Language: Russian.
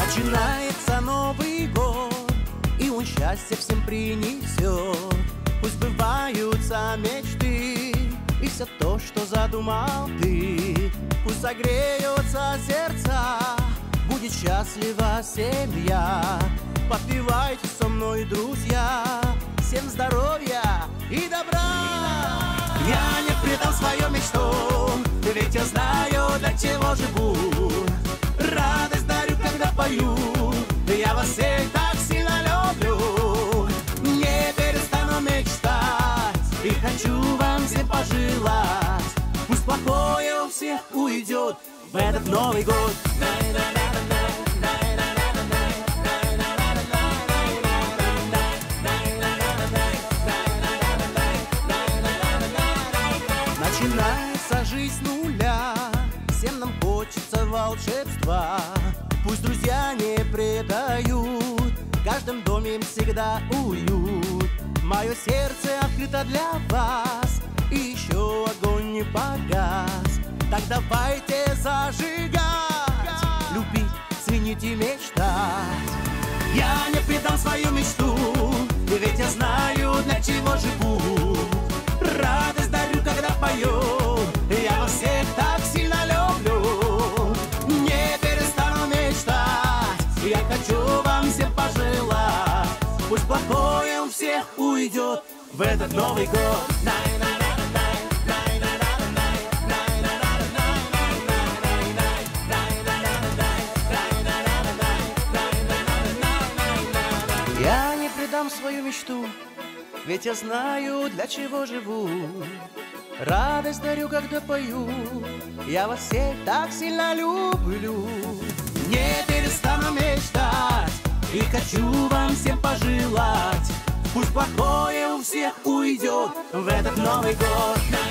Начинается Новый год, и он счастье всем принесет. Пусть сбываются мечты, и все то, что задумал ты. Пусть согреются сердца, будет счастлива семья. Подпевайте со мной, друзья, всем здоровья и добра! Я не предам свою У всех уйдет в этот Новый год. Начинается жизнь с нуля, всем нам хочется волшебства. Пусть друзья не предают, в каждом доме им всегда уют. Мое сердце открыто для вас, и еще огонь не погас. Давайте зажигать, любить, ценить и мечтать. Я не предам свою мечту, ведь я знаю, для чего живу. Радость дарю, когда пою, я вас всех так сильно люблю. Не перестану мечтать, я хочу вам всем пожелать. Пусть плохое у всех уйдет в этот Новый год. Я свою мечту, ведь я знаю, для чего живу. Радость дарю, когда пою, я вас всех так сильно люблю. Не перестану мечтать и хочу вам всем пожелать. Пусть плохое у всех уйдет в этот Новый год.